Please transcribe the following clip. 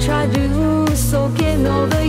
Try to soak in all the